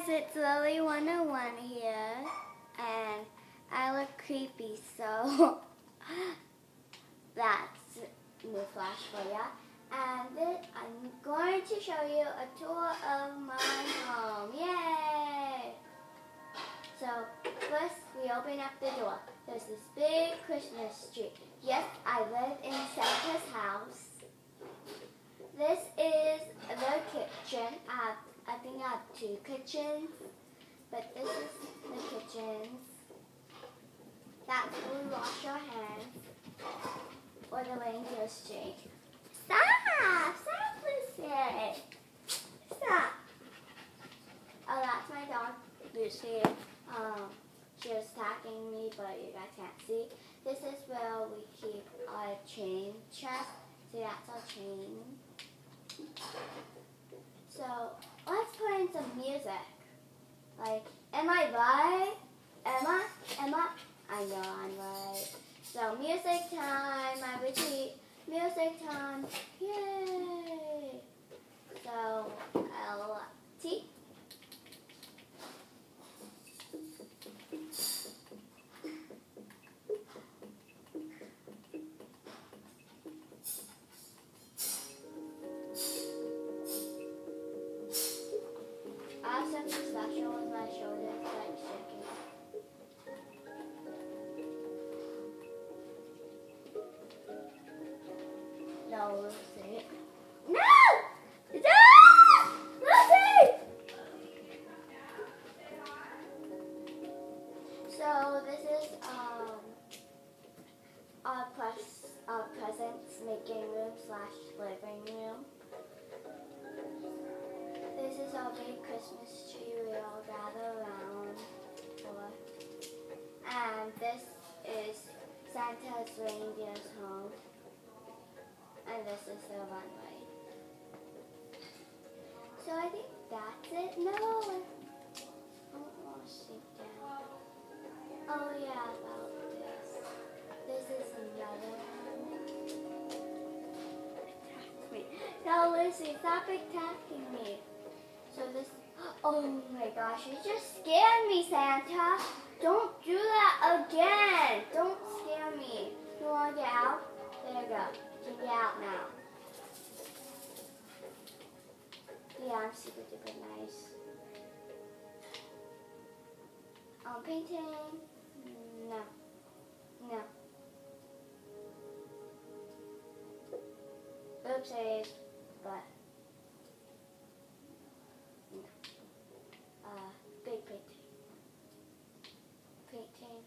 guys, it's Lily 101 here, and I look creepy, so that's new flash for ya. And then I'm going to show you a tour of my home. Yay! So first we open up the door. There's this big Christmas tree. Yes, I live in Santa's house. This is the kitchen. I I have two kitchens, but this is the kitchens. That's where we wash our hands, or the reindeer street. Stop! Stop, Lucy! Stop! Oh, that's my dog, Lucy. Um, she was attacking me, but you guys can't see. This is where we keep our chain chest. See, that's our chain. So let's put in some music. Like, am I right? Emma? Emma? I know I'm right. So music time, I repeat, No, Lucy. No! No! So this is um our press our presents making room slash living room. This is our big Christmas tree we all gather around for. And this is Santa's reindeer's home. And this is the runway. So I think that's it. No! I don't down. Oh yeah, about this. This is another one. Wait. No, Lucy, stop attacking me. So this, oh my gosh, you just scared me, Santa. Don't do that again. Don't scare me. You want to get out? There you go. Get out now. Yeah, I'm super duper nice. Um, painting? No. No. Oopsies. But uh, big painting. Painting,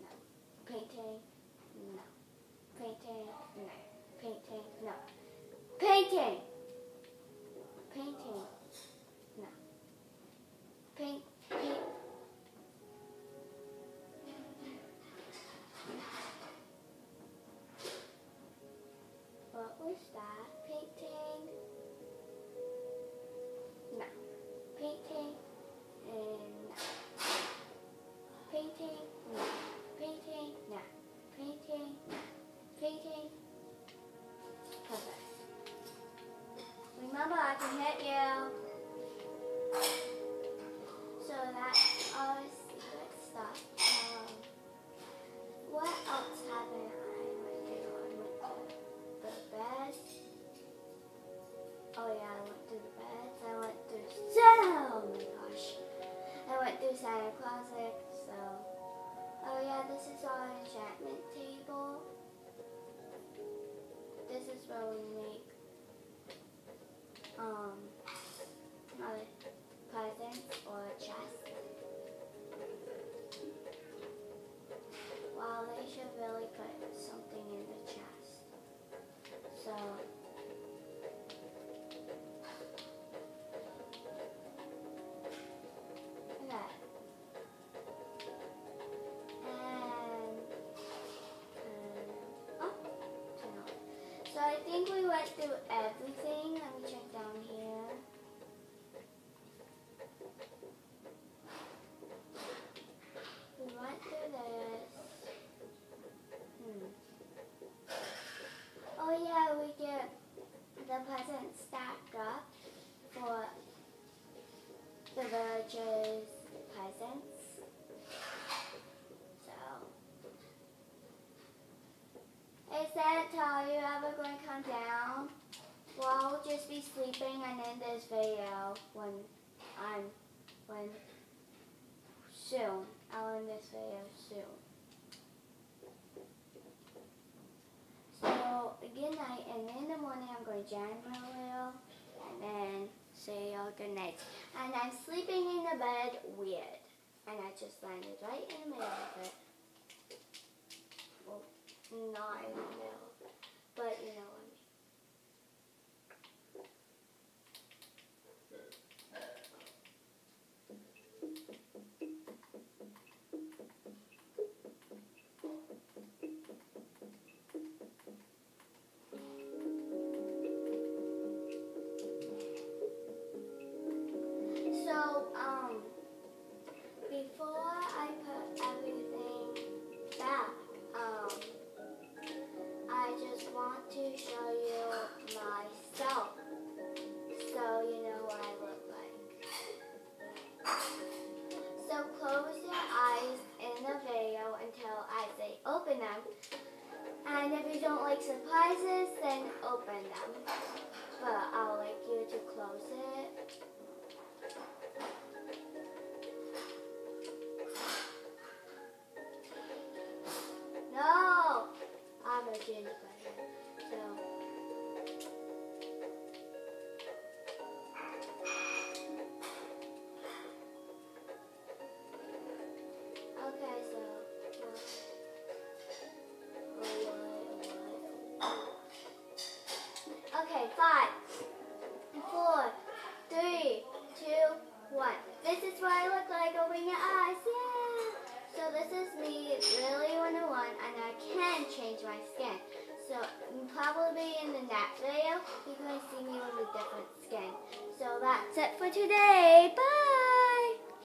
no. Painting, no. Painting, no. Painting, no. Painting! Painting, no. Paint, paint. What was that? Painting? No. Painting? And no. I can hit you. So that's all the secret stuff. Um, what else happened? I went to, I went to the bed. Oh yeah, I went through the beds. I went through oh my gosh. I went through Santa closet. So oh yeah, this is our enchantment table. This is where we make um our presents or chest. Wow, they should really put something in the chest. So um, oh, I think we went through everything. The Virgil's presents. So, hey Santa, are you ever going to come down? Well, I'll just be sleeping and end this video when I'm, when, soon. I'll end this video soon. So, good night, and in the morning I'm going to jam a little, good night. And I'm sleeping in the bed weird, and I just landed right in the middle of it. Well, not in the middle, but you know like surprises, then open them. But I'll like you to close it. The video, going to see me with a different skin. So that's it for today. Bye!